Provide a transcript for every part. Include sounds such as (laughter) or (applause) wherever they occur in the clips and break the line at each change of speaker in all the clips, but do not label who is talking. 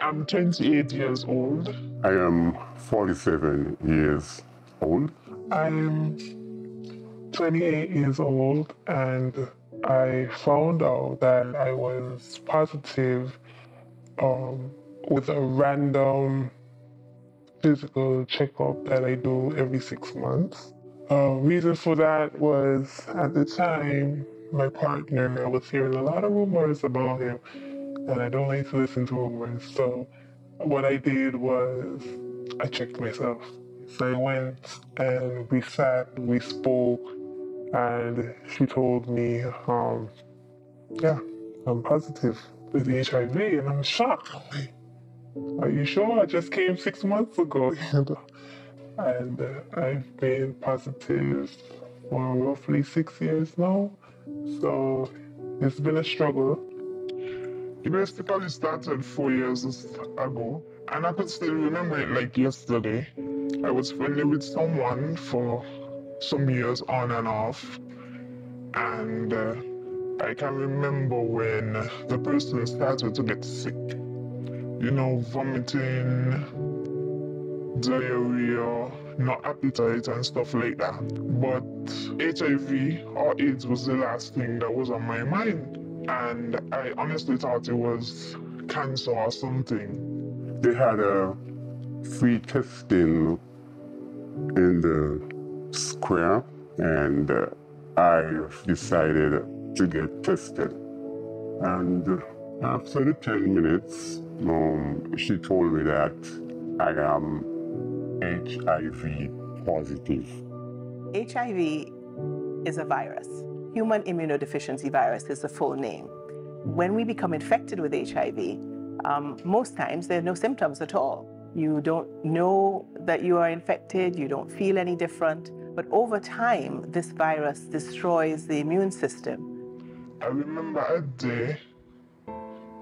I am 28 years old.
I am 47 years old.
I'm 28 years old and I found out that I was positive um, with a random physical checkup that I do every six months. Uh, reason for that was at the time, my partner, I was hearing a lot of rumors about him, and I don't like to listen to rumors. So what I did was I checked myself. So I went and we sat, we spoke, and she told me, um, yeah, I'm positive with HIV, and I'm shocked. Are you sure? I just came six months ago, (laughs) and uh, I've been positive for roughly six years now. So it's been a struggle.
Basically started four years ago, and I could still remember it like yesterday. I was friendly with someone for some years on and off, and uh, I can remember when the person started to get sick. You know, vomiting, diarrhea, no appetite, and stuff like that. But HIV or AIDS was the last thing that was on my mind, and I honestly thought it was cancer or something.
They had a free testing in the square, and uh, I decided to get tested. And after the 10 minutes, um, she told me that I am HIV positive.
HIV is a virus. Human immunodeficiency virus is the full name. When we become infected with HIV, um, most times there are no symptoms at all. You don't know that you are infected, you don't feel any different, but over time, this virus destroys the immune system.
I remember a day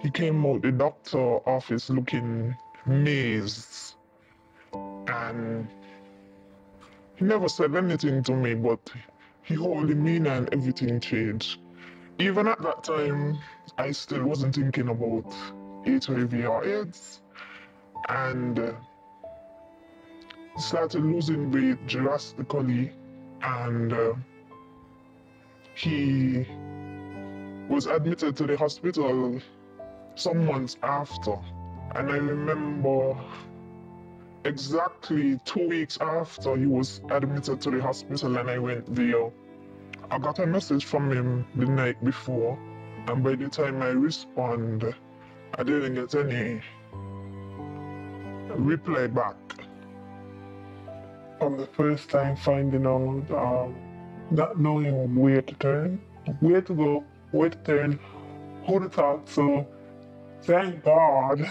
he came out the doctor office looking mazed and he never said anything to me but he hold demeanor and everything changed. Even at that time, I still wasn't thinking about HIV or AIDS and uh, started losing weight drastically. And uh, he was admitted to the hospital some months after. And I remember exactly two weeks after he was admitted to the hospital and I went there I got a message from him the night before and by the time I respond I didn't get any reply back.
From the first time finding out, um, not knowing where to turn, where to go, where to turn, who to talk to. Thank God,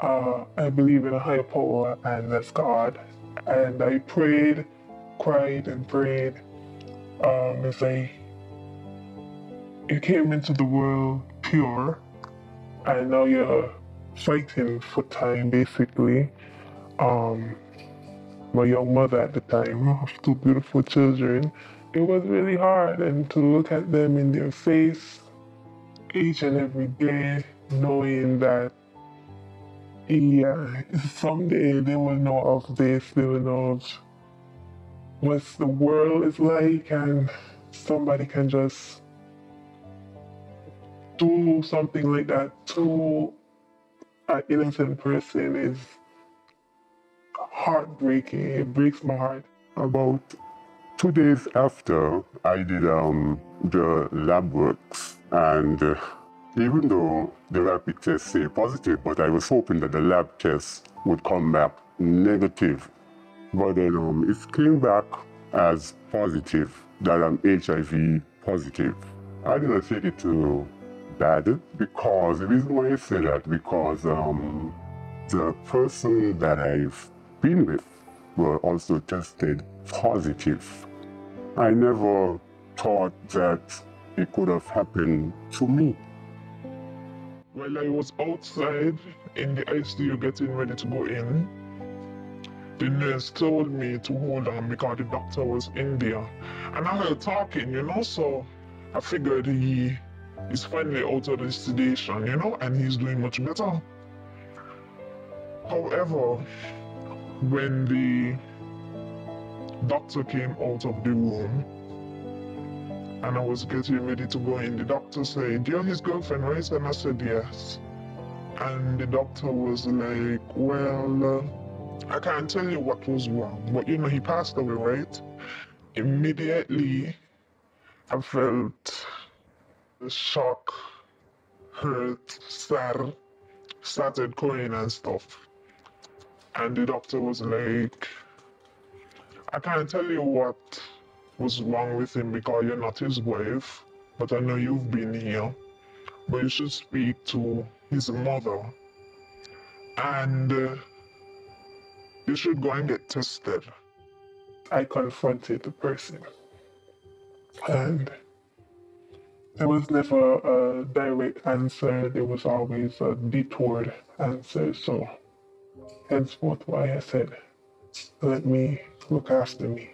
uh, I believe in a higher power, and that's God. And I prayed, cried, and prayed um, as I you came into the world pure, and now you're fighting for time, basically. Um, my young mother at the time of two beautiful children, it was really hard, and to look at them in their face each and every day, knowing that yeah, someday they will know of this, they will know of what the world is like, and somebody can just do something like that to an innocent person is heartbreaking. It breaks my heart.
About two days after, I did um, the lab works, and uh, even though the rapid test say positive, but I was hoping that the lab test would come back negative. But then um, it came back as positive, that I'm HIV positive. I didn't take it to bad because the reason why I say that because um, the person that I've been with were also tested positive. I never thought that it could have happened to me.
While I was outside in the ICU getting ready to go in, the nurse told me to hold on because the doctor was in there. And I heard talking, you know, so I figured he is finally out of the sedation, you know, and he's doing much better. However, when the doctor came out of the room and I was getting ready to go in, the doctor said, You're his girlfriend, right? And I said, Yes. And the doctor was like, Well, uh, I can't tell you what was wrong, but you know, he passed away, right? Immediately, I felt the shock, hurt, sad, started crying and stuff. And the doctor was like, I can't tell you what was wrong with him because you're not his wife, but I know you've been here. But you should speak to his mother. And uh, you should go and get tested.
I confronted the person. And there was never a direct answer, there was always a detoured answer. So, henceforth, why I said, let me look after me.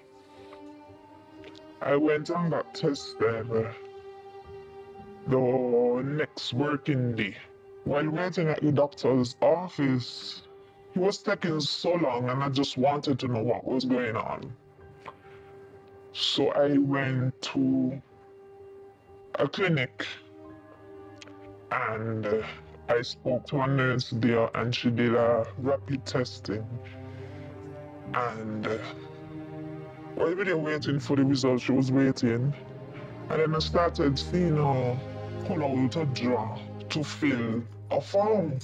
I went got tested uh, the next working day. While waiting at the doctor's office, he was taking so long and I just wanted to know what was going on. So I went to a clinic and uh, I spoke to a nurse there and she did a rapid testing. And while we were waiting for the results, she was waiting. And then I started seeing her pull out a drawer to fill a form,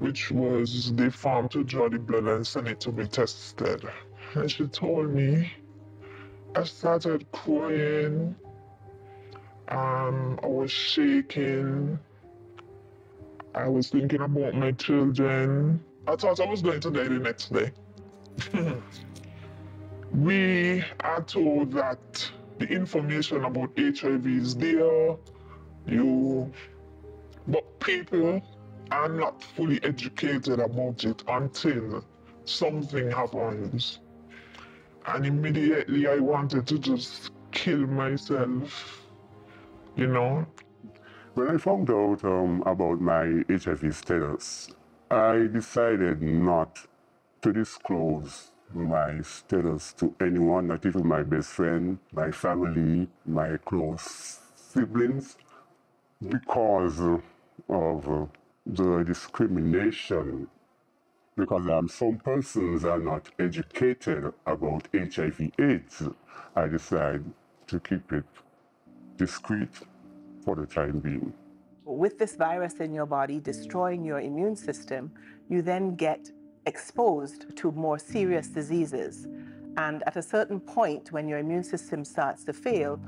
which was the form to draw the blood and send it to be tested. And she told me, I started crying. Um, I was shaking. I was thinking about my children. I thought I was going to die the next day. (laughs) we are told that the information about HIV is there. You, but people are not fully educated about it until something happens. And immediately I wanted to just kill myself, you know.
When I found out um, about my HIV status, I decided not to disclose my status to anyone, not even my best friend, my family, my close siblings, because of the discrimination. Because um, some persons are not educated about HIV/AIDS, I decide to keep it discreet for the time being.
With this virus in your body destroying your immune system, you then get exposed to more serious diseases. And at a certain point, when your immune system starts to fail,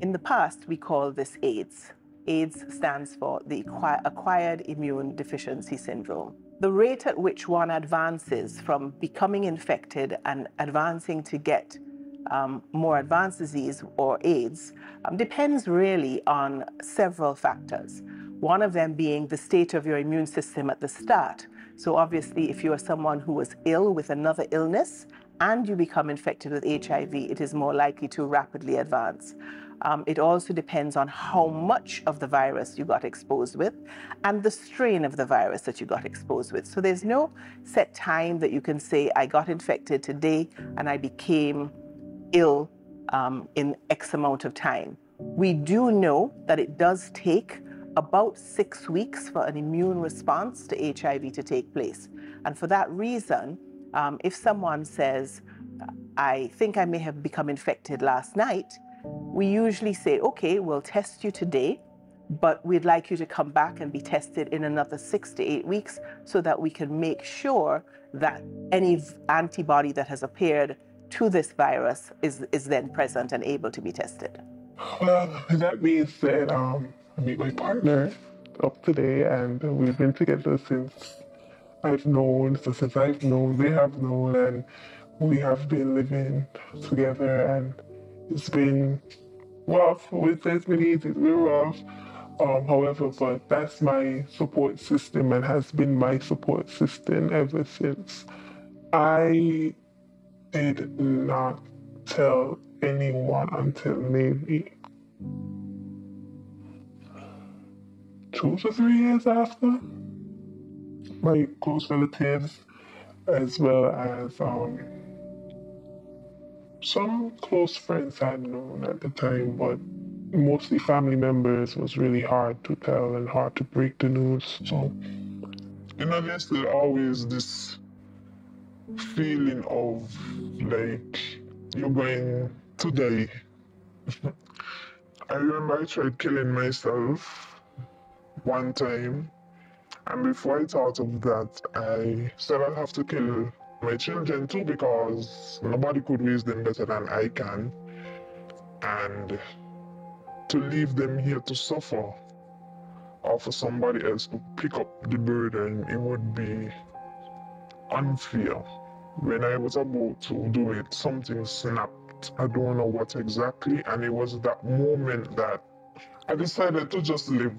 in the past we call this AIDS. AIDS stands for the Acquired Immune Deficiency Syndrome. The rate at which one advances from becoming infected and advancing to get um, more advanced disease or AIDS um, depends really on several factors. One of them being the state of your immune system at the start. So obviously, if you are someone who was ill with another illness and you become infected with HIV, it is more likely to rapidly advance. Um, it also depends on how much of the virus you got exposed with and the strain of the virus that you got exposed with. So there's no set time that you can say, I got infected today and I became ill um, in X amount of time. We do know that it does take about six weeks for an immune response to HIV to take place. And for that reason, um, if someone says, I think I may have become infected last night, we usually say, okay, we'll test you today, but we'd like you to come back and be tested in another six to eight weeks so that we can make sure that any antibody that has appeared to this virus is, is then present and able to be tested.
Well, (laughs) that being said, um, meet my partner up today, and we've been together since I've known, so since I've known, they have known, and we have been living together, and it's been rough. It's been easy, it's been rough. Um, however, but that's my support system and has been my support system ever since. I did not tell anyone until maybe two to three years after. my close relatives, as well as um, some close friends I'd known at the time, but mostly family members was really hard to tell and hard to break the news. So,
you know, there's always this feeling of like you're going to die. (laughs) I remember I tried killing myself one time, and before I thought of that, I said I'll have to kill my children too because nobody could raise them better than I can. And to leave them here to suffer or for somebody else to pick up the burden, it would be unfair. When I was about to do it, something snapped. I don't know what exactly, and it was that moment that I decided to just live.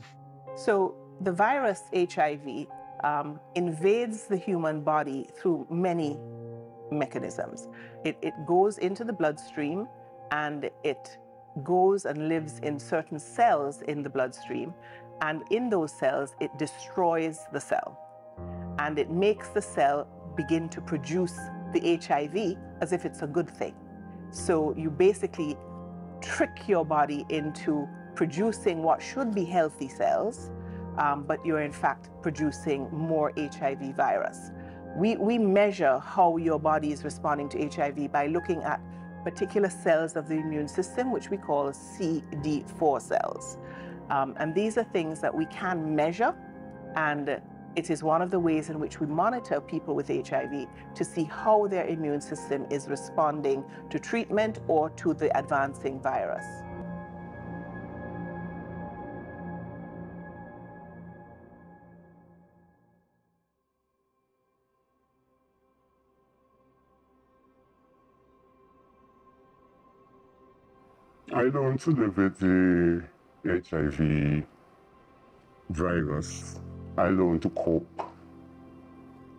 So, the virus HIV um, invades the human body through many mechanisms. It, it goes into the bloodstream and it goes and lives in certain cells in the bloodstream. And in those cells, it destroys the cell. And it makes the cell begin to produce the HIV as if it's a good thing. So you basically trick your body into producing what should be healthy cells um, but you're in fact producing more HIV virus. We, we measure how your body is responding to HIV by looking at particular cells of the immune system, which we call CD4 cells. Um, and these are things that we can measure, and it is one of the ways in which we monitor people with HIV to see how their immune system is responding to treatment or to the advancing virus.
I to live with the HIV virus. I learned to cope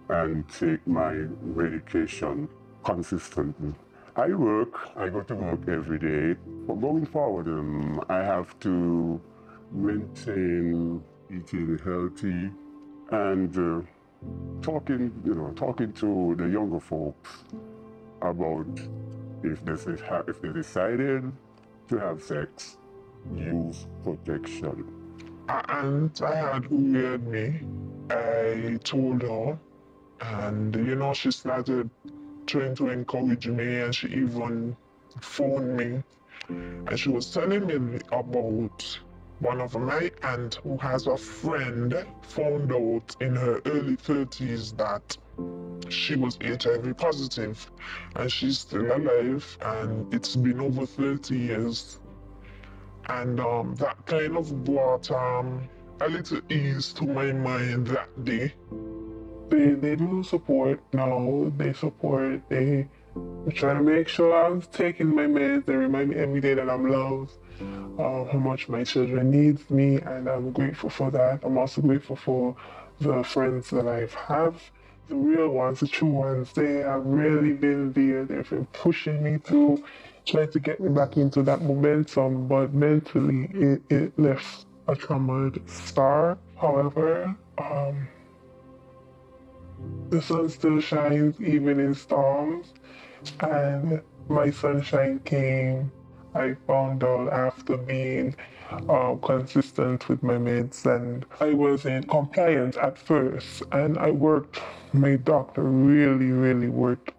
and take my medication consistently. I work, I go to work every day, but going forward, um, I have to maintain eating healthy and uh, talking, you know, talking to the younger folks about if this is if they decided to have sex, use protection.
And I had who me. I told her, and you know, she started trying to encourage me, and she even phoned me, and she was telling me about one of my aunt who has a friend found out in her early 30s that she was HIV positive and she's still alive and it's been over 30 years. And um, that kind of brought um, a little ease to my mind that day.
They, they do support now, they support, they try to make sure I'm taking my meds, they remind me every day that I'm loved. Uh, how much my children needs me and I'm grateful for that. I'm also grateful for the friends that I have the real ones, the true ones, they have really been there. They've been pushing me through, trying to get me back into that momentum, but mentally it, it left a traumatized scar. However, um, the sun still shines even in storms, and my sunshine came. I found out after being uh, consistent with my meds, and I was in compliance at first. And I worked, my doctor really, really worked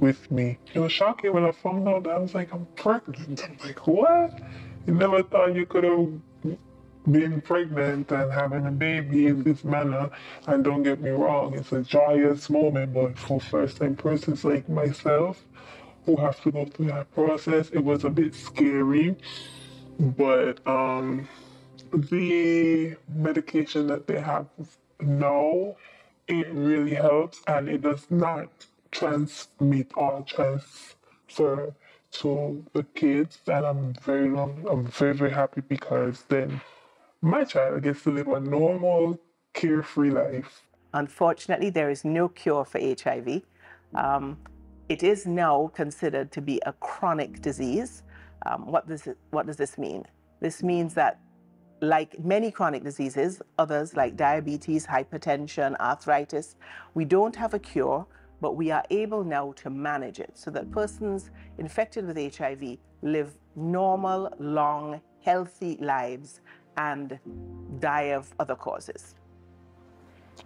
with me. It was shocking when I found out I was like, I'm pregnant. I'm like, what? You never thought you could have been pregnant and having a baby in this manner. And don't get me wrong, it's a joyous moment, but for first time persons like myself who have to go through that process, it was a bit scary but um, the medication that they have now, it really helps and it does not transmit or transfer to the kids. And I'm very long, I'm very, very happy because then my child gets to live a normal, carefree life.
Unfortunately, there is no cure for HIV. Um, it is now considered to be a chronic disease. Um, what, does it, what does this mean? This means that like many chronic diseases, others like diabetes, hypertension, arthritis, we don't have a cure, but we are able now to manage it so that persons infected with HIV live normal, long, healthy lives and die of other causes.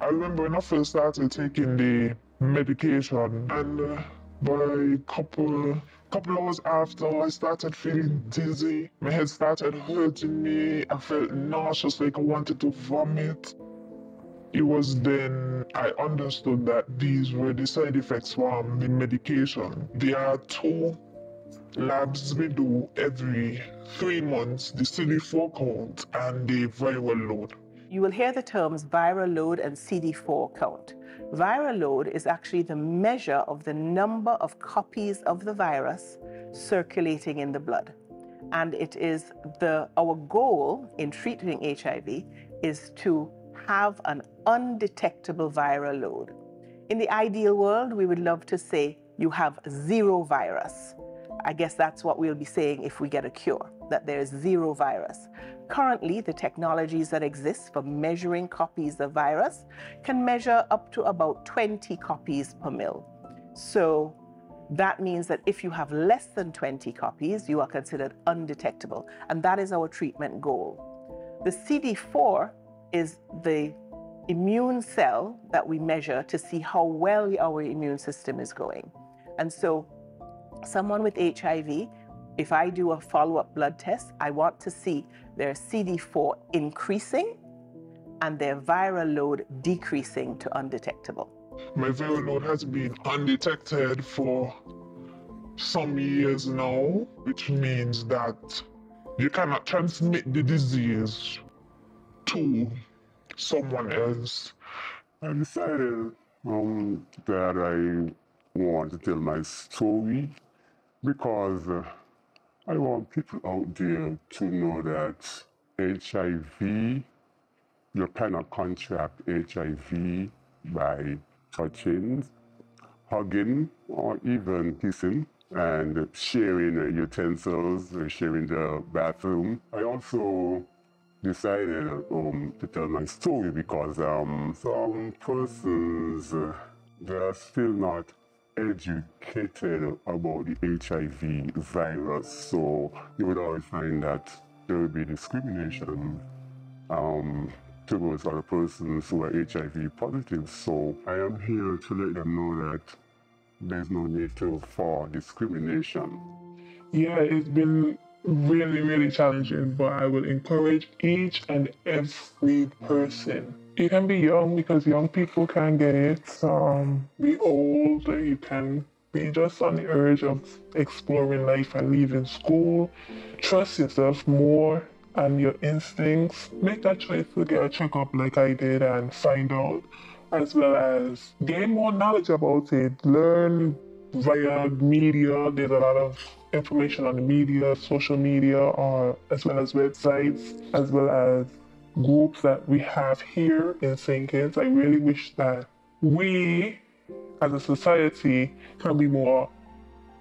I remember when I first started taking the medication, and uh, by a couple couple hours after, I started feeling dizzy. My head started hurting me. I felt nauseous, like I wanted to vomit. It was then I understood that these were the side effects from the medication. There are two labs we do every three months the CD4 count and the viral load.
You will hear the terms viral load and CD4 count. Viral load is actually the measure of the number of copies of the virus circulating in the blood. And it is the our goal in treating HIV is to have an undetectable viral load. In the ideal world, we would love to say you have zero virus. I guess that's what we'll be saying if we get a cure, that there is zero virus. Currently, the technologies that exist for measuring copies of virus can measure up to about 20 copies per mil. So that means that if you have less than 20 copies, you are considered undetectable. And that is our treatment goal. The CD4 is the immune cell that we measure to see how well our immune system is going. And so someone with HIV, if I do a follow up blood test, I want to see their CD4 increasing and their viral load decreasing to undetectable.
My viral load has been undetected for some years now, which means that you cannot transmit the disease to someone else.
I decided um, that I want to tell my story because uh, I want people out there to know that HIV, you cannot contract HIV by touching, hugging, or even kissing and sharing utensils, sharing the bathroom. I also decided um, to tell my story because um, some persons uh, they are still not educated about the HIV virus, so you would always find that there will be discrimination um, towards other persons who are HIV positive. So I am here to let them know that there's no need to for discrimination.
Yeah, it's been really, really challenging, but I will encourage each and every person. You can be young because young people can get it. Um, be old, you can be just on the urge of exploring life and leaving school. Trust yourself more and your instincts. Make that choice to get a checkup like I did and find out, as well as gain more knowledge about it. Learn via media. There's a lot of information on the media, social media, or as well as websites, as well as groups that we have here in St. Kitts. I really wish that we as a society can be more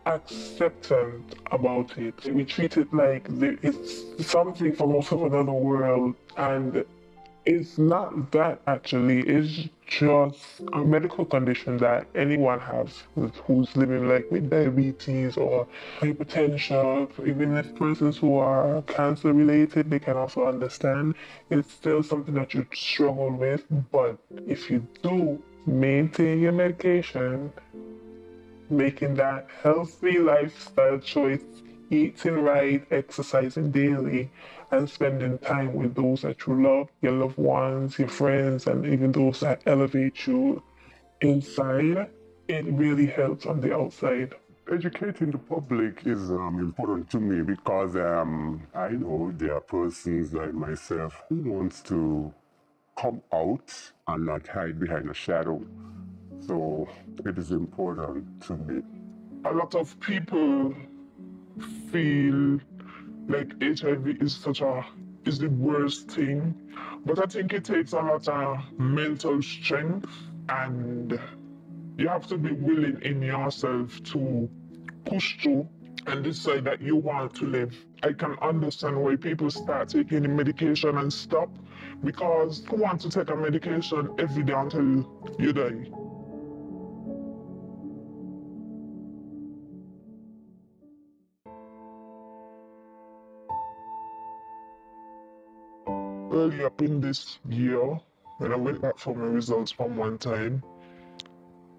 acceptant about it. We treat it like it's something from also another world and it's not that actually, it's just a medical condition that anyone has who's living like with diabetes or hypertension. Even if persons who are cancer related, they can also understand it's still something that you struggle with. But if you do maintain your medication, making that healthy lifestyle choice, eating right, exercising daily, and spending time with those that you love, your loved ones, your friends, and even those that elevate you inside, it really helps on the outside.
Educating the public is um, important to me because um, I know there are persons like myself who wants to come out and not hide behind a shadow. So it is important to me.
A lot of people feel like HIV is such a is the worst thing. But I think it takes a lot of mental strength and you have to be willing in yourself to push through and decide that you want to live. I can understand why people start taking the medication and stop because who wants to take a medication every day until you die? Early up in this year, when I went back for my results from one time,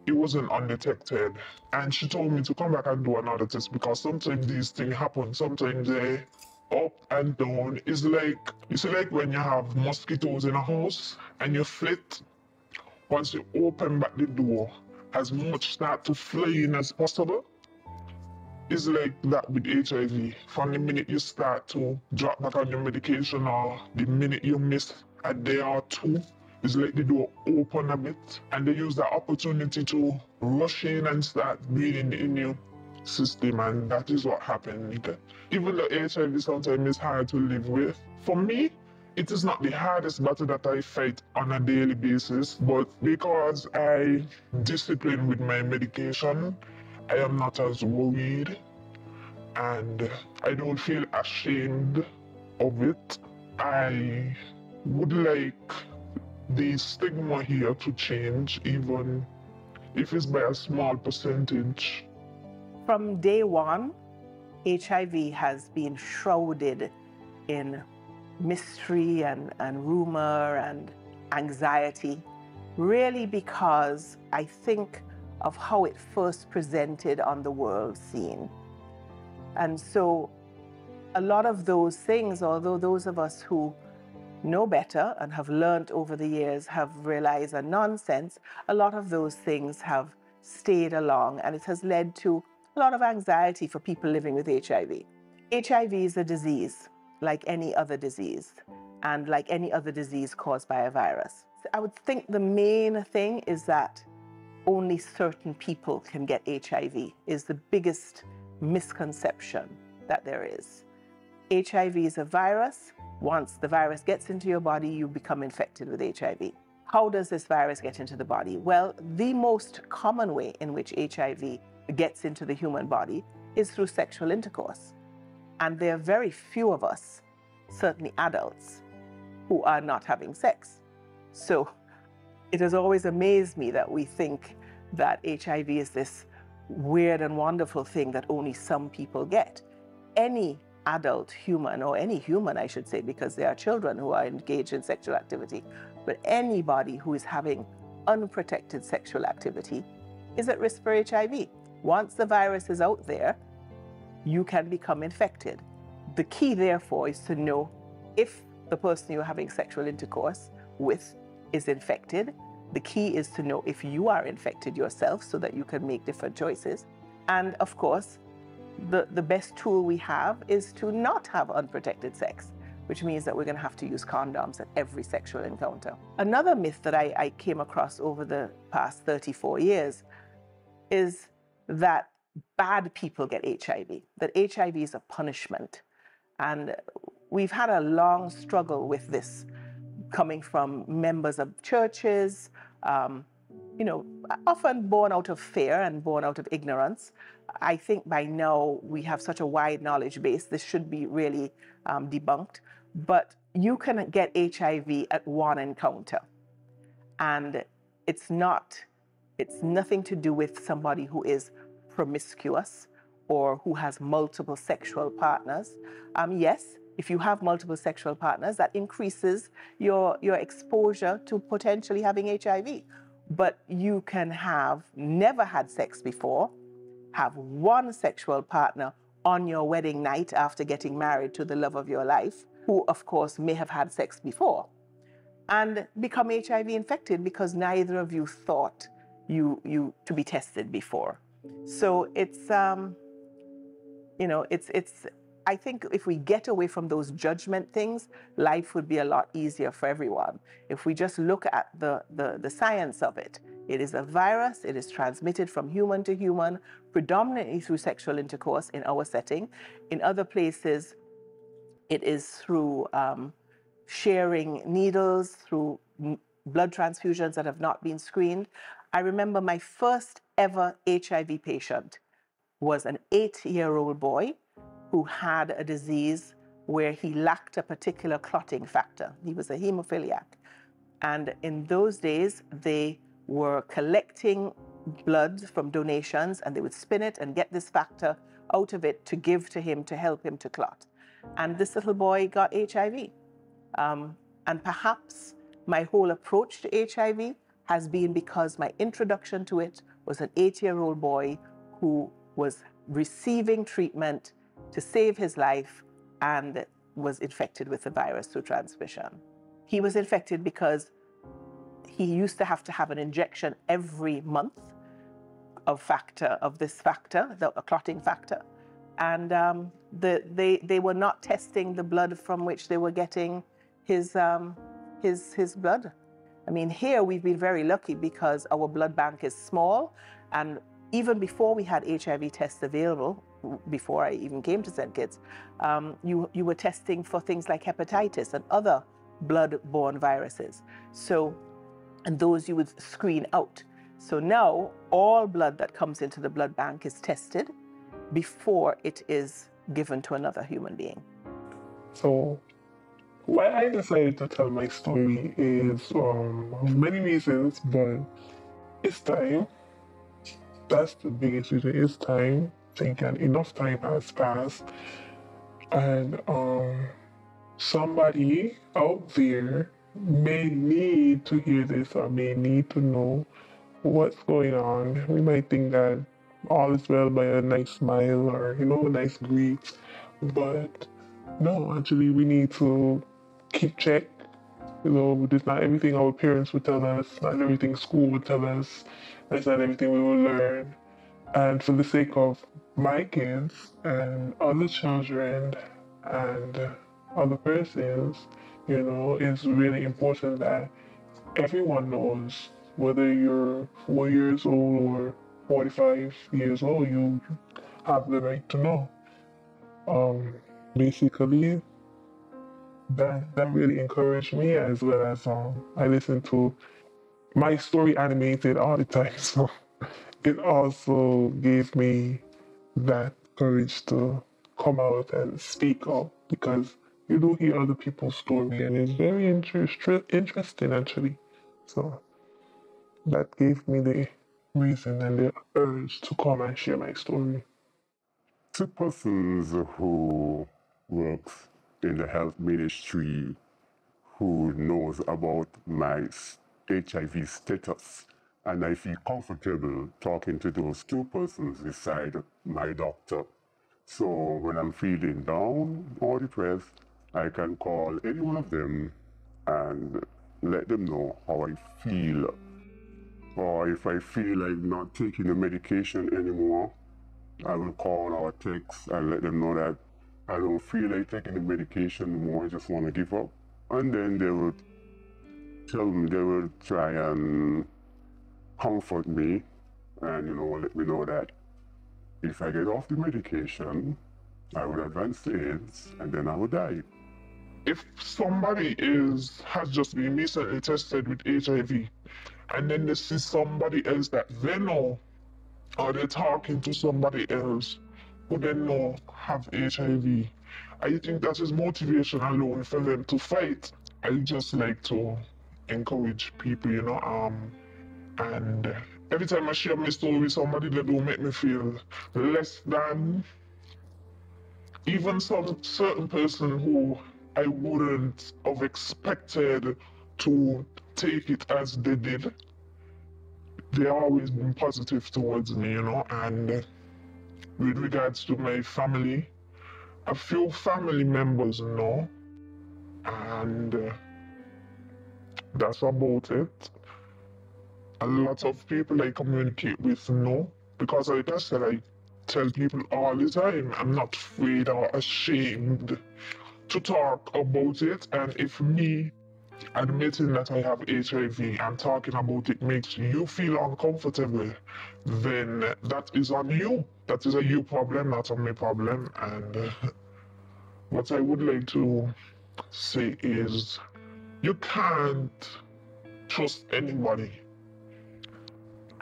it wasn't undetected. And she told me to come back and do another test because sometimes these things happen. Sometimes they up and down. It's like it's like when you have mosquitoes in a house and you flit. Once you open back the door, as much start to fly in as possible. It's like that with HIV. From the minute you start to drop back on your medication or the minute you miss a day or two, it's like the door open a bit and they use that opportunity to rush in and start breathing in your system and that is what happened. Even though HIV sometimes is hard to live with, for me, it is not the hardest battle that I fight on a daily basis, but because I discipline with my medication, I am not as worried and I don't feel ashamed of it. I would like the stigma here to change, even if it's by a small percentage.
From day one, HIV has been shrouded in mystery and, and rumor and anxiety, really because I think of how it first presented on the world scene. And so a lot of those things, although those of us who know better and have learned over the years have realized are nonsense, a lot of those things have stayed along and it has led to a lot of anxiety for people living with HIV. HIV is a disease like any other disease and like any other disease caused by a virus. I would think the main thing is that only certain people can get HIV is the biggest misconception that there is. HIV is a virus. Once the virus gets into your body, you become infected with HIV. How does this virus get into the body? Well, the most common way in which HIV gets into the human body is through sexual intercourse. And there are very few of us, certainly adults, who are not having sex. So it has always amazed me that we think that HIV is this weird and wonderful thing that only some people get. Any adult human, or any human, I should say, because there are children who are engaged in sexual activity, but anybody who is having unprotected sexual activity is at risk for HIV. Once the virus is out there, you can become infected. The key, therefore, is to know if the person you're having sexual intercourse with is infected the key is to know if you are infected yourself so that you can make different choices. And of course, the, the best tool we have is to not have unprotected sex, which means that we're going to have to use condoms at every sexual encounter. Another myth that I, I came across over the past 34 years is that bad people get HIV, that HIV is a punishment. And we've had a long struggle with this coming from members of churches, um, you know, often born out of fear and born out of ignorance. I think by now we have such a wide knowledge base, this should be really um, debunked. But you can get HIV at one encounter. And it's not, it's nothing to do with somebody who is promiscuous or who has multiple sexual partners. Um, yes, if you have multiple sexual partners, that increases your, your exposure to potentially having HIV. But you can have never had sex before, have one sexual partner on your wedding night after getting married to the love of your life, who, of course, may have had sex before, and become HIV infected because neither of you thought you, you to be tested before. So it's, um, you know, it's, it's I think if we get away from those judgment things, life would be a lot easier for everyone. If we just look at the, the, the, science of it, it is a virus, it is transmitted from human to human, predominantly through sexual intercourse in our setting. In other places, it is through um, sharing needles, through blood transfusions that have not been screened. I remember my first ever HIV patient was an eight year old boy who had a disease where he lacked a particular clotting factor. He was a hemophiliac. And in those days, they were collecting blood from donations and they would spin it and get this factor out of it to give to him to help him to clot. And this little boy got HIV. Um, and perhaps my whole approach to HIV has been because my introduction to it was an eight year old boy who was receiving treatment to save his life and was infected with the virus through transmission. He was infected because he used to have to have an injection every month of factor of this factor, the clotting factor, and um, the, they they were not testing the blood from which they were getting his um, his his blood. I mean, here we've been very lucky because our blood bank is small, and even before we had HIV tests available, before I even came to St. Kitts, um, you, you were testing for things like hepatitis and other blood-borne viruses. So, and those you would screen out. So now all blood that comes into the blood bank is tested before it is given to another human being.
So, why I decided to tell my story is um, many reasons, but it's time. That's the biggest reason. It's time thinking enough time has passed and um, somebody out there may need to hear this or may need to know what's going on. We might think that all is well by a nice smile or, you know, a nice greet. But no, actually, we need to keep check. You know, it's not everything our parents would tell us, not everything school would tell us, it's not everything we will learn. And for the sake of my kids and other children and other persons, you know, it's really important that everyone knows whether you're four years old or 45 years old, you have the right to know. Um, basically, that that really encouraged me as well as um, I listen to my story animated all the time, (laughs) so it also gave me that courage to come out and speak up because you do hear other people's story and it's very inter- interesting actually. So that gave me the reason and the urge to come and share my story.
Two persons who works in the health ministry who knows about my HIV status and I feel comfortable talking to those two persons beside my doctor. So when I'm feeling down or depressed, I can call any one of them and let them know how I feel. Or if I feel like not taking the medication anymore, I will call or text and let them know that I don't feel like taking the medication anymore, I just want to give up. And then they will tell me, they will try and comfort me and, you know, let me know that if I get off the medication, I would advance to AIDS and then I would die.
If somebody is has just been recently tested with HIV and then they see somebody else that they know or they're talking to somebody else who they know have HIV, I think that is motivation alone for them to fight. I just like to encourage people, you know, um, and every time I share my story with somebody that don't make me feel less than, even some certain person who I wouldn't have expected to take it as they did, they always been positive towards me, you know, and with regards to my family, a few family members know, and uh, that's about it a lot of people I communicate with know because like I said, I tell people all the time I'm not afraid or ashamed to talk about it. And if me admitting that I have HIV and talking about it makes you feel uncomfortable, then that is on you. That is a you problem, not a me problem. And what I would like to say is you can't trust anybody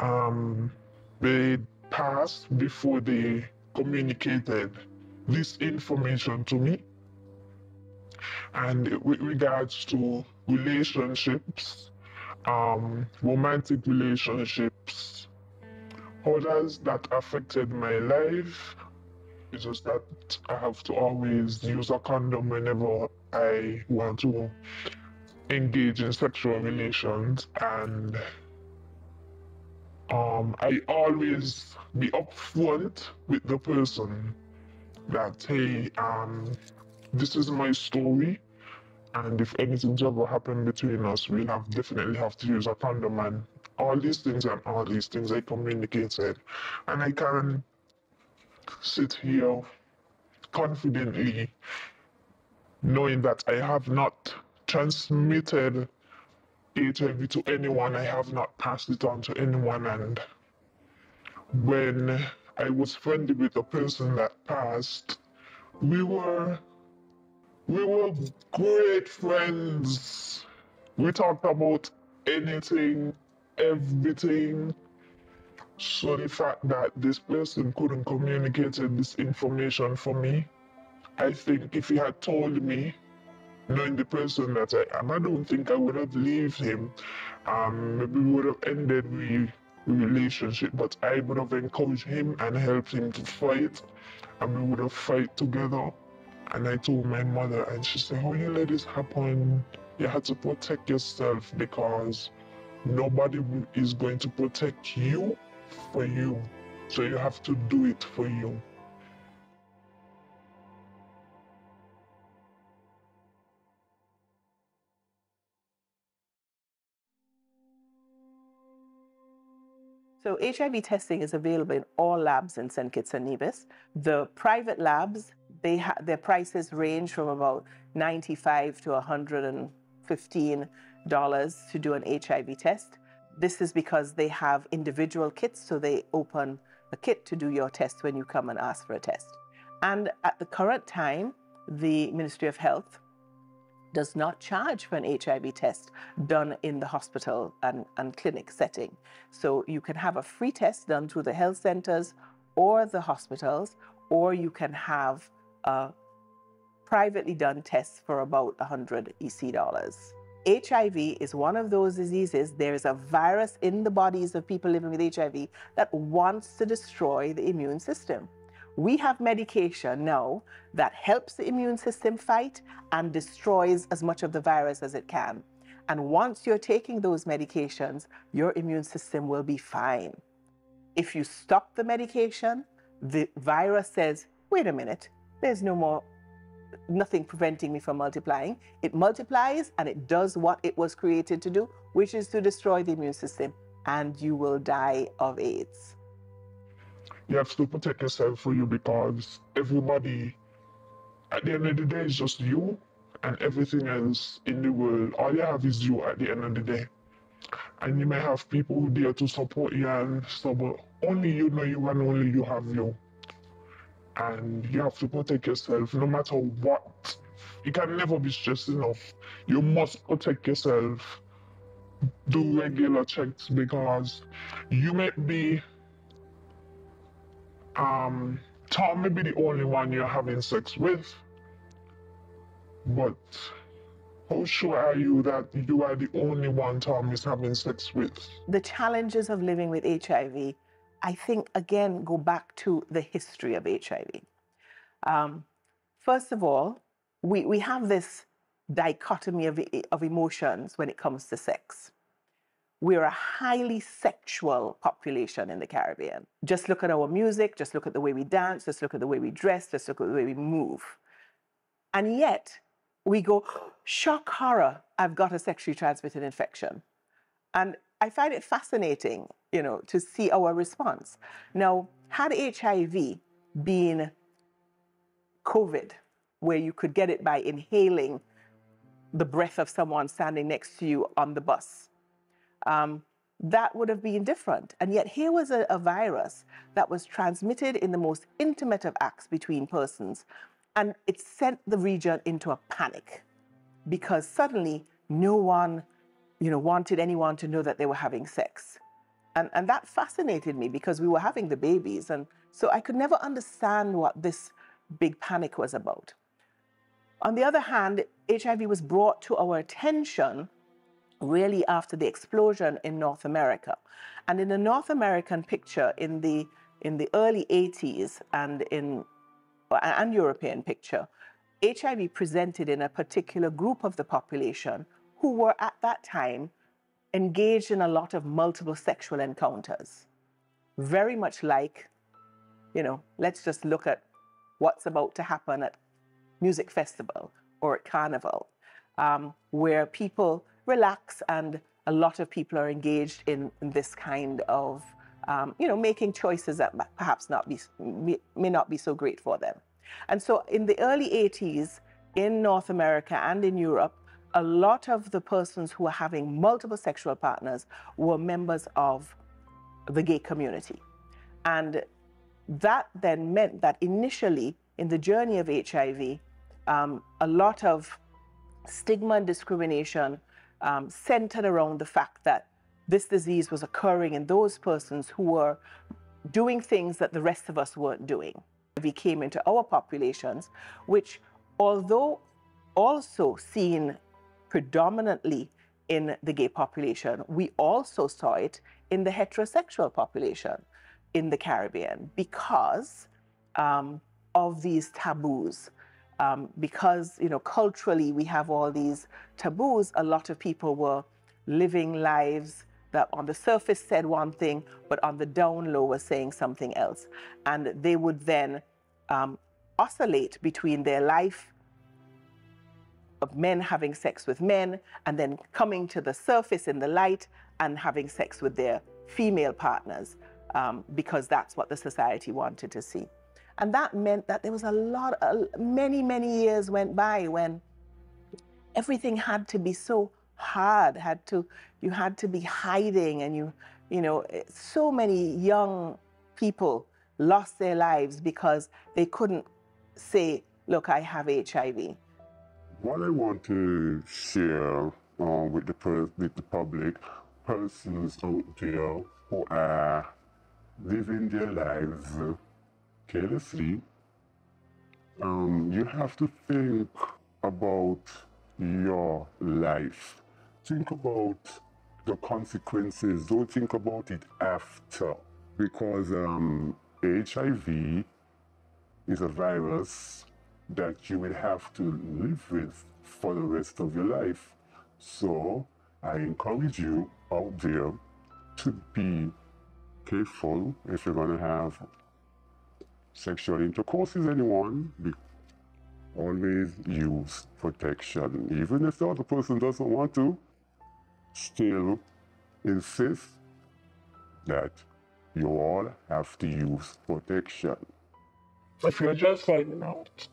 um, they passed before they communicated this information to me. And with regards to relationships, um, romantic relationships, others that affected my life, it's just that I have to always use a condom whenever I want to engage in sexual relations and um, I always be upfront with the person that hey, um, this is my story, and if anything's ever happened between us, we'll have definitely have to use a condom and all these things and all these things I communicated, and I can sit here confidently knowing that I have not transmitted HIV to anyone, I have not passed it on to anyone, and when I was friendly with the person that passed, we were we were great friends. We talked about anything, everything. So the fact that this person couldn't communicate this information for me, I think if he had told me, knowing the person that I am, I don't think I would have left him. Um, maybe we would have ended the relationship, but I would have encouraged him and helped him to fight, and we would have fight together. And I told my mother, and she said, "How you let this happen? You had to protect yourself because nobody is going to protect you for you, so you have to do it for you."
So HIV testing is available in all labs in St. Kitts and Nevis. The private labs, they ha- their prices range from about 95 to 115 dollars to do an HIV test. This is because they have individual kits, so they open a kit to do your test when you come and ask for a test. And at the current time, the Ministry of Health does not charge for an HIV test done in the hospital and, and clinic setting. So you can have a free test done through the health centers or the hospitals, or you can have a privately done test for about 100 EC dollars. HIV is one of those diseases. There's a virus in the bodies of people living with HIV that wants to destroy the immune system. We have medication now that helps the immune system fight and destroys as much of the virus as it can. And once you're taking those medications, your immune system will be fine. If you stop the medication, the virus says, wait a minute, there's no more, nothing preventing me from multiplying. It multiplies and it does what it was created to do, which is to destroy the immune system, and you will die of AIDS
you have to protect yourself for you because everybody at the end of the day is just you and everything else in the world. All you have is you at the end of the day. And you may have people there to support you and stuff but only you know you and only you have you. And you have to protect yourself no matter what. You can never be stressed enough. You must protect yourself. Do regular checks because you may be um, Tom may be the only one you're having sex with, but how sure are you that you are the only one Tom is having sex with?
The challenges of living with HIV, I think, again, go back to the history of HIV. Um, first of all, we, we have this dichotomy of, of emotions when it comes to sex we're a highly sexual population in the Caribbean. Just look at our music, just look at the way we dance, just look at the way we dress, just look at the way we move. And yet, we go, shock horror, I've got a sexually transmitted infection. And I find it fascinating, you know, to see our response. Now, had HIV been COVID, where you could get it by inhaling the breath of someone standing next to you on the bus, um, that would have been different. And yet, here was a, a, virus that was transmitted in the most intimate of acts between persons. And it sent the region into a panic because suddenly no one you know, wanted anyone to know that they were having sex. And, and that fascinated me because we were having the babies. And so I could never understand what this big panic was about. On the other hand, HIV was brought to our attention really after the explosion in North America. And in the North American picture in the, in the early 80s and in and European picture, HIV presented in a particular group of the population who were at that time engaged in a lot of multiple sexual encounters. Very much like, you know, let's just look at what's about to happen at music festival or at carnival, um, where people relax and a lot of people are engaged in, in this kind of, um, you know, making choices that perhaps not be, may not be so great for them. And so in the early 80s in North America and in Europe, a lot of the persons who were having multiple sexual partners were members of the gay community. And that then meant that initially in the journey of HIV, um, a lot of stigma and discrimination um, centered around the fact that this disease was occurring in those persons who were doing things that the rest of us weren't doing. We came into our populations, which, although also seen predominantly in the gay population, we also saw it in the heterosexual population in the Caribbean because um, of these taboos. Um, because you know culturally we have all these taboos, a lot of people were living lives that on the surface said one thing, but on the down low were saying something else, and they would then um, oscillate between their life of men having sex with men and then coming to the surface in the light and having sex with their female partners um, because that's what the society wanted to see. And that meant that there was a lot, uh, many, many years went by when everything had to be so hard, had to, you had to be hiding and you, you know, so many young people lost their lives because they couldn't say, look, I have HIV.
What I want to share uh, with, the with the public, persons out there who are living their lives carelessly, um, you have to think about your life. Think about the consequences. Don't think about it after. Because um, HIV is a virus that you will have to live with for the rest of your life. So I encourage you out there to be careful if you're going to have sexual intercourse with anyone. Always use protection. Even if the other person doesn't want to, still insist that you all have to use protection.
If you're just finding out,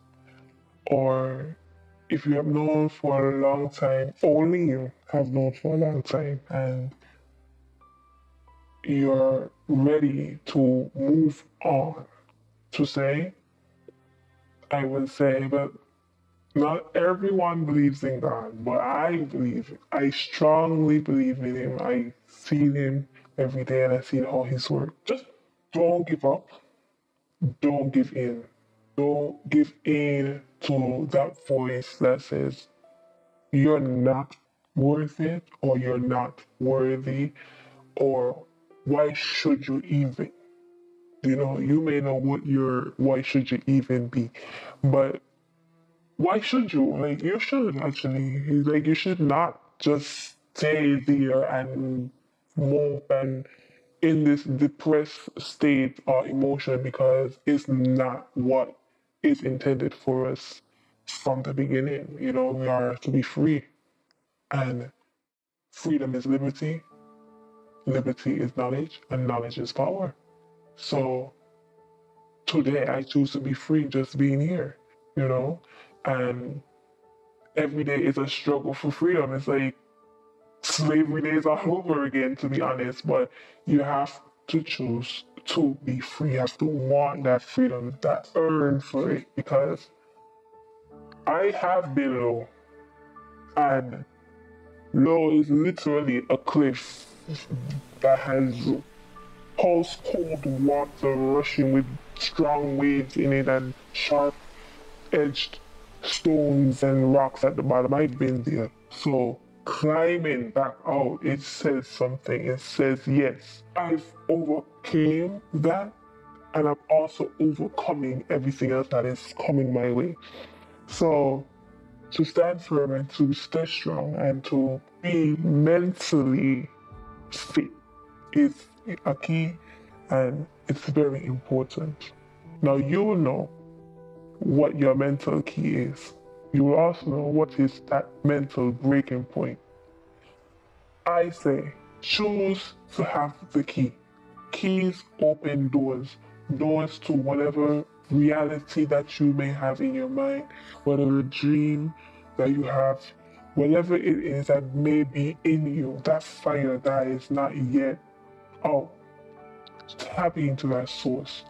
or if you have known for a long time, only you have known for a long time, and you're ready to move on, to say, I would say, but not everyone believes in God, but I believe, I strongly believe in Him. I see Him every day and I see all his work. Just don't give up. Don't give in. Don't give in to that voice that says you're not worth it or you're not worthy or why should you even? You know, you may know what your why should you even be, but why should you? Like you should actually. Like you should not just stay there and more than in this depressed state or emotion because it's not what is intended for us from the beginning. You know, we are to be free. And freedom is liberty, liberty is knowledge, and knowledge is power. So today I choose to be free just being here, you know? And every day is a struggle for freedom. It's like slavery days all over again, to be honest. But you have to choose to be free. You have to want that freedom, that earn for it. Because I have been low, and low is literally a cliff that has pulse cold water rushing with strong waves in it and sharp edged stones and rocks at the bottom. I've been there. So climbing back out, it says something. It says, yes, I've overcame that and I'm also overcoming everything else that is coming my way. So to stand firm and to stay strong and to be mentally fit is a key and it's very important. Now you will know what your mental key is. You will also know what is that mental breaking point. I say choose to have the key. Keys open doors, doors to whatever reality that you may have in your mind, whatever dream that you have, whatever it is that may be in you, that fire that is not yet out. Tap into that source.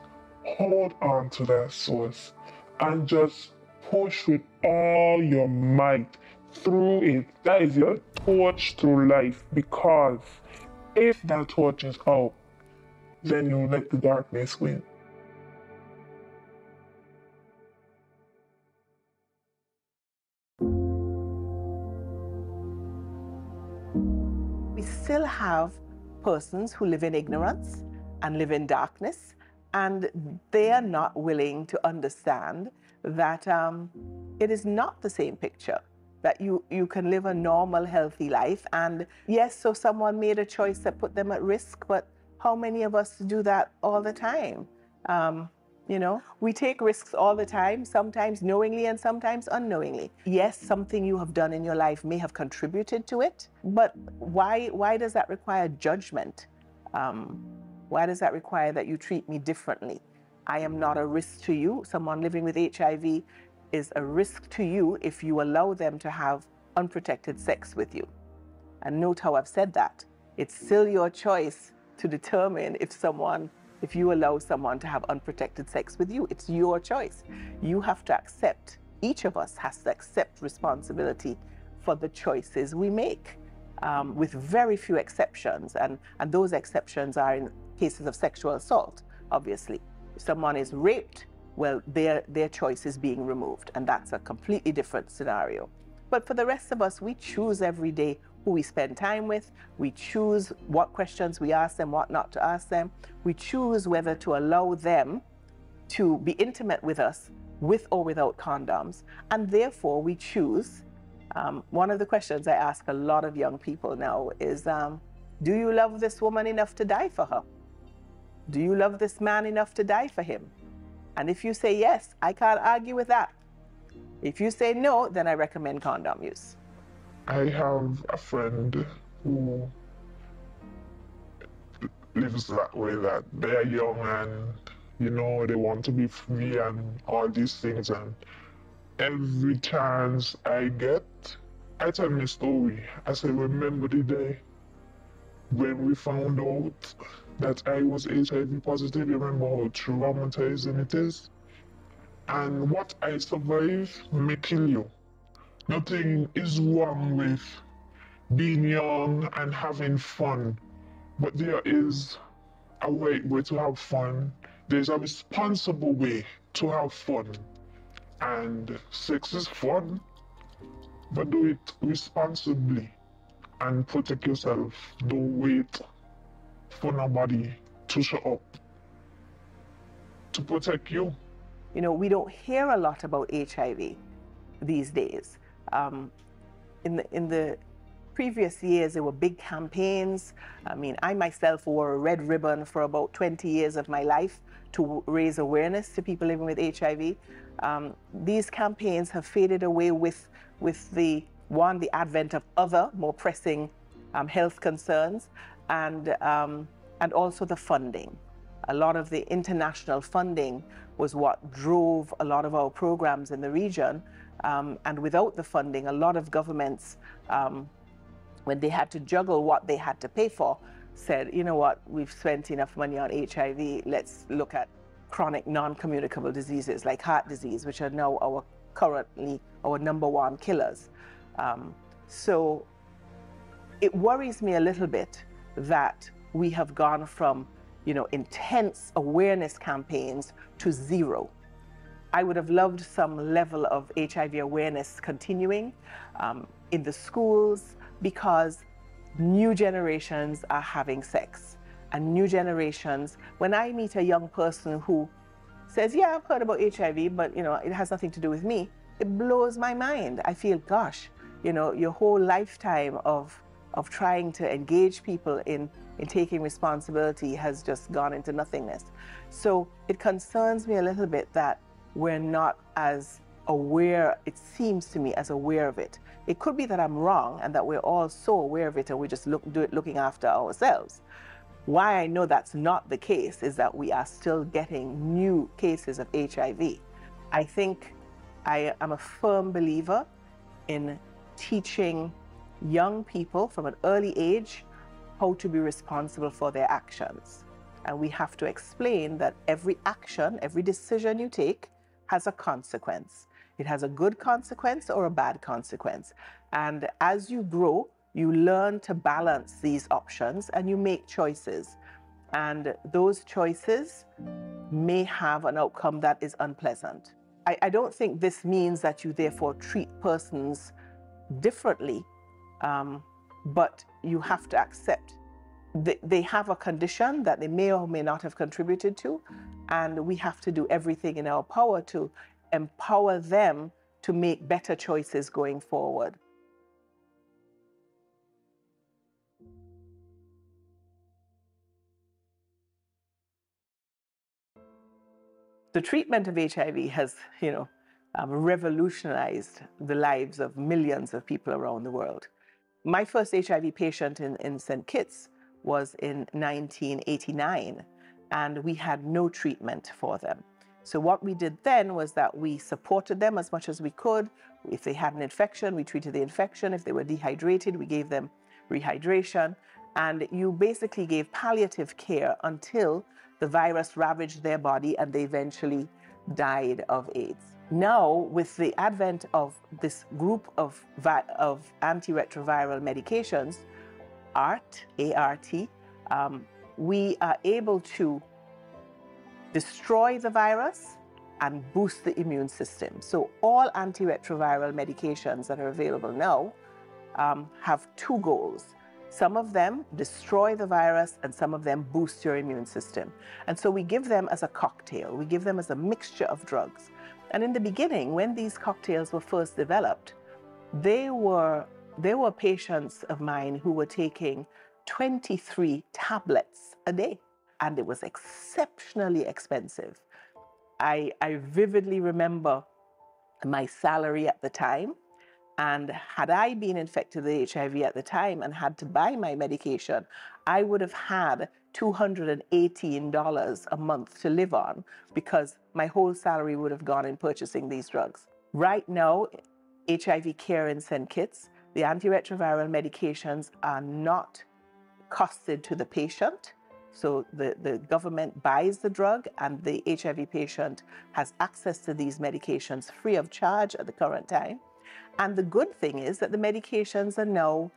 Hold on to that source and just push with all your might through it. That is your torch through life because if that torch is out, then you let the darkness win.
We still have persons who live in ignorance and live in darkness, and they are not willing to understand that um, it is not the same picture. That you, you can live a normal, healthy life. And yes, so someone made a choice that put them at risk, but how many of us do that all the time? Um, you know, we take risks all the time, sometimes knowingly and sometimes unknowingly. Yes, something you have done in your life may have contributed to it, but why, why does that require judgment? Um, why does that require that you treat me differently? I am not a risk to you. Someone living with HIV is a risk to you if you allow them to have unprotected sex with you. And note how I've said that. It's still your choice to determine if someone if you allow someone to have unprotected sex with you. It's your choice. You have to accept, each of us has to accept responsibility for the choices we make, um, with very few exceptions. And, and those exceptions are in cases of sexual assault, obviously. If someone is raped, well, their, their choice is being removed, and that's a completely different scenario. But for the rest of us, we choose every day who we spend time with. We choose what questions we ask them, what not to ask them. We choose whether to allow them to be intimate with us with or without condoms. And therefore, we choose. Um, one of the questions I ask a lot of young people now is um, Do you love this woman enough to die for her? Do you love this man enough to die for him? And if you say yes, I can't argue with that. If you say no, then I recommend condom use.
I have a friend who lives that way that they're young and you know they want to be free and all these things and every chance I get I tell my story. I say remember the day when we found out that I was HIV positive, you remember how traumatizing it is? And what I survived may kill you. Nothing is wrong with being young and having fun, but there is a right way to have fun. There's a responsible way to have fun. And sex is fun, but do it responsibly and protect yourself. Don't wait for nobody to show up to protect you.
You know, we don't hear a lot about HIV these days. Um, in the in the previous years, there were big campaigns. I mean, I myself wore a red ribbon for about 20 years of my life to raise awareness to people living with HIV. Um, these campaigns have faded away with with the one the advent of other more pressing um, health concerns, and um, and also the funding. A lot of the international funding was what drove a lot of our programs in the region. Um, and without the funding, a lot of governments, um, when they had to juggle what they had to pay for, said, you know what, we've spent enough money on HIV, let's look at chronic non-communicable diseases like heart disease, which are now our currently our number one killers. Um, so it worries me a little bit that we have gone from you know, intense awareness campaigns to zero. I would have loved some level of HIV awareness continuing um, in the schools because new generations are having sex. And new generations, when I meet a young person who says, Yeah, I've heard about HIV, but you know, it has nothing to do with me, it blows my mind. I feel, gosh, you know, your whole lifetime of of trying to engage people in, in taking responsibility has just gone into nothingness. So it concerns me a little bit that we're not as aware, it seems to me, as aware of it. It could be that I'm wrong and that we're all so aware of it and we just look, do it looking after ourselves. Why I know that's not the case is that we are still getting new cases of HIV. I think I am a firm believer in teaching young people from an early age how to be responsible for their actions. And we have to explain that every action, every decision you take has a consequence. It has a good consequence or a bad consequence. And as you grow, you learn to balance these options and you make choices. And those choices may have an outcome that is unpleasant. I, I don't think this means that you therefore treat persons differently, um, but you have to accept they, have a condition that they may or may not have contributed to, and we have to do everything in our power to empower them to make better choices going forward. The treatment of HIV has, you know, um, revolutionized the lives of millions of people around the world. My first HIV patient in, in St. Kitts was in 1989, and we had no treatment for them. So what we did then was that we supported them as much as we could. If they had an infection, we treated the infection. If they were dehydrated, we gave them rehydration. And you basically gave palliative care until the virus ravaged their body and they eventually died of AIDS. Now, with the advent of this group of, of antiretroviral medications, ART, A-R-T, um, we are able to destroy the virus and boost the immune system. So all antiretroviral medications that are available now um, have two goals. Some of them destroy the virus and some of them boost your immune system. And so we give them as a cocktail. We give them as a mixture of drugs. And in the beginning, when these cocktails were first developed, they were, there were patients of mine who were taking 23 tablets a day and it was exceptionally expensive. I, I vividly remember my salary at the time. And had I been infected with HIV at the time and had to buy my medication, I would have had $218 a month to live on because my whole salary would have gone in purchasing these drugs. Right now, HIV care in St. Kitts, the antiretroviral medications are not costed to the patient. So the, the government buys the drug and the HIV patient has access to these medications free of charge at the current time. And the good thing is that the medications are now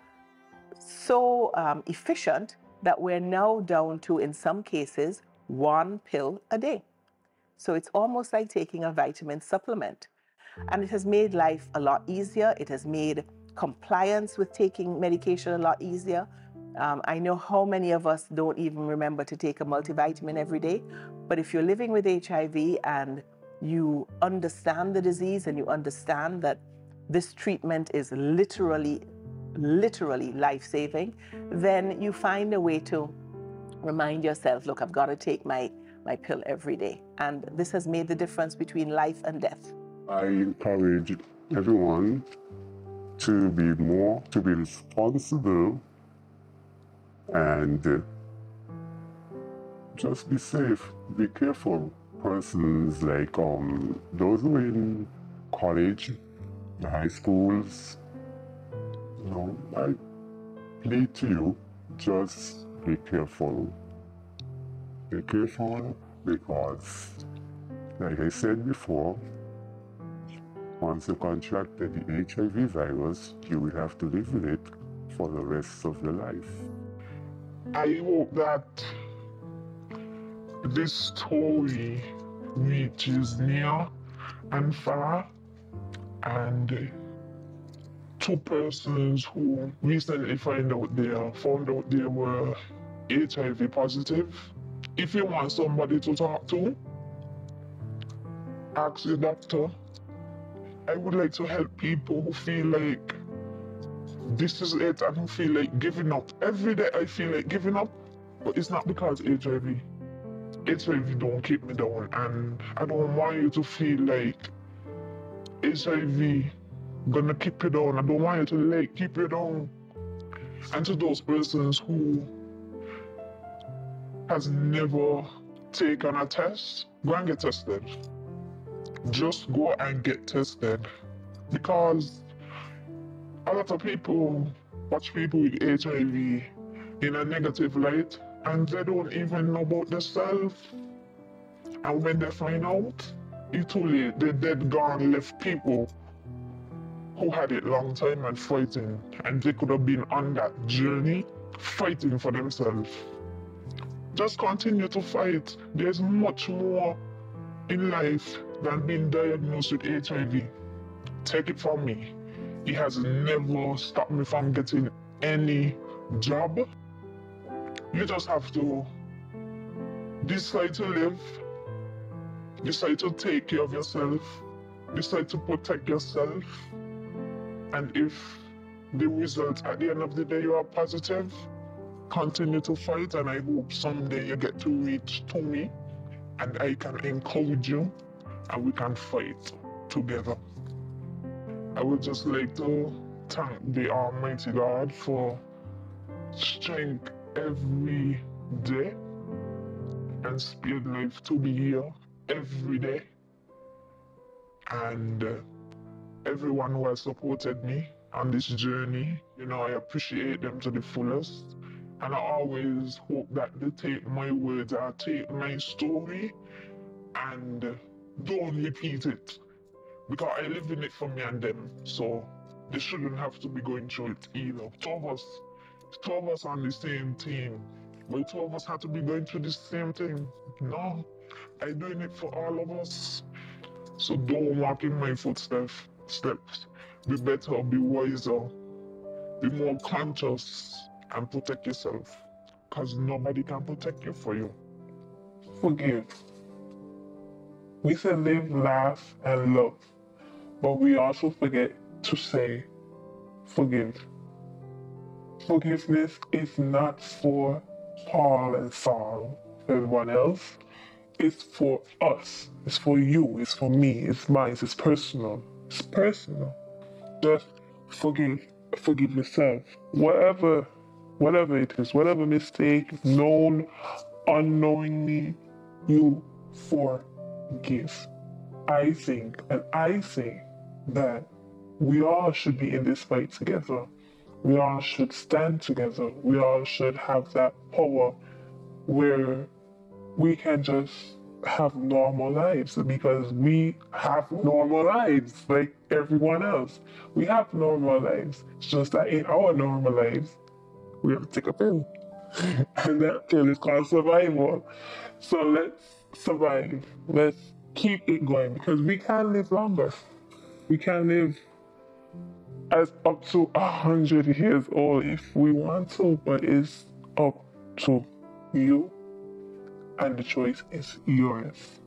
so um, efficient that we're now down to, in some cases, one pill a day. So it's almost like taking a vitamin supplement. And it has made life a lot easier. It has made compliance with taking medication a lot easier. Um, I know how many of us don't even remember to take a multivitamin every day, but if you're living with HIV and you understand the disease and you understand that this treatment is literally, literally life saving, then you find a way to remind yourself look, I've got to take my, my pill every day. And this has made the difference between life and death.
I encourage everyone to be more, to be responsible and just be safe, be careful. Persons like um, those who are in college, the high schools, you know, I plead to you, just be careful. Be careful because, like I said before, once you contracted the HIV virus, you will have to live with it for the rest of your life.
I hope that this story reaches near and far, and two persons who recently find out they found out they were HIV positive. If you want somebody to talk to, ask your doctor. I would like to help people who feel like this is it and who feel like giving up. Every day I feel like giving up, but it's not because HIV. HIV don't keep me down, and I don't want you to feel like HIV gonna keep you down. I don't want you to like keep you down. And to those persons who has never taken a test, go and get tested. Just go and get tested. Because a lot of people watch people with HIV in a negative light and they don't even know about themselves. And when they find out, it's too late. They're dead gone, left people who had it long time and fighting. And they could have been on that journey fighting for themselves. Just continue to fight. There's much more in life than being diagnosed with HIV. Take it from me. It has never stopped me from getting any job. You just have to decide to live, decide to take care of yourself, decide to protect yourself. And if the result at the end of the day you are positive, continue to fight. And I hope someday you get to reach to me and I can encourage you and we can fight together. I would just like to thank the Almighty God for strength every day and spared life to be here every day. And uh, everyone who has supported me on this journey, you know, I appreciate them to the fullest. And I always hope that they take my words, I take my story and uh, don't repeat it. Because I live in it for me and them. So they shouldn't have to be going through it either. Two of us, two of us on the same team. But two of us had to be going through the same thing. No, I'm doing it for all of us. So don't walk in my footsteps. Steps. Be better, be wiser, be more conscious, and protect yourself. Because nobody can protect you for you.
Forgive. We say live, laugh, and love, but we also forget to say forgive. Forgiveness is not for Paul and Saul, everyone else. It's for us. It's for you. It's for me. It's mine. It's personal. It's personal. Just forgive. Forgive yourself. Whatever, whatever it is, whatever mistake, known, unknowingly, you forgive. I think, and I say that we all should be in this fight together. We all should stand together. We all should have that power where we can just have normal lives because we have normal lives like everyone else. We have normal lives. It's just that in our normal lives, we have to take a pill. (laughs) and that pill is called survival. So let's survive. Let's keep it going because we can live longer. We can live as up to a hundred years old if we want to, but it's up to you and the choice is yours.